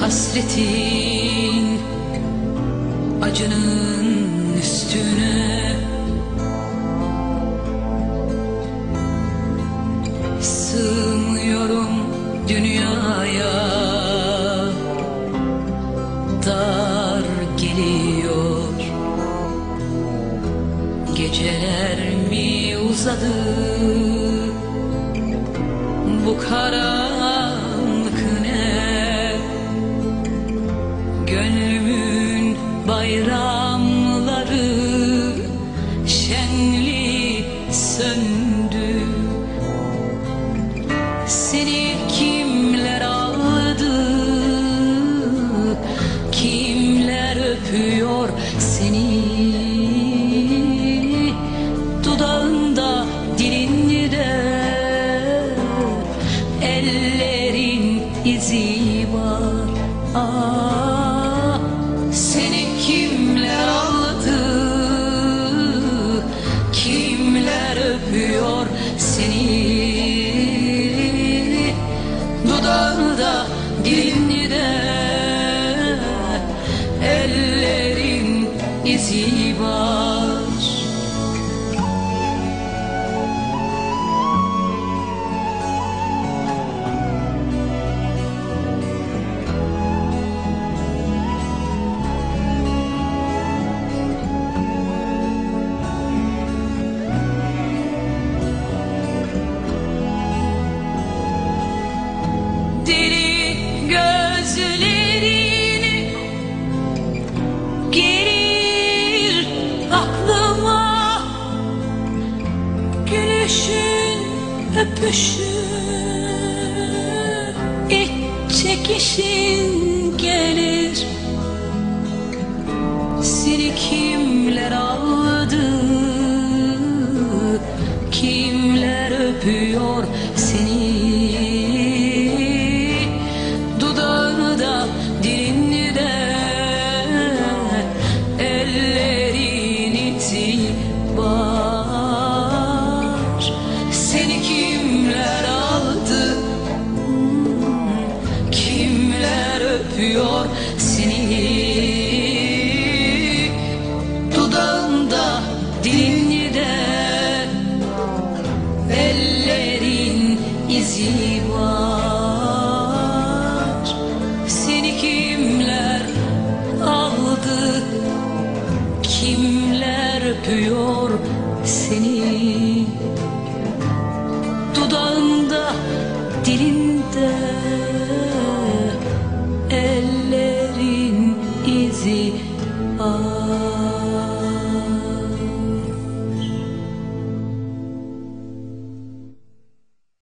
Hasretin acının üstüne. Sığmıyorum dünyaya. Dar geliyor. Geceler mi uzadı? Bu karanlık Seni kimler aldı? Kimler öpüyor seni? Dudağında dilinde Ellerin izi var. Ah, Seni kimler aldı? Kimler öpüyor Dudağında gülüşün öpüşün. İç çekişin gelir. Seni kimler izi var. Seni kimler aldı? Kimler öpüyor seni? Dudağında dilinde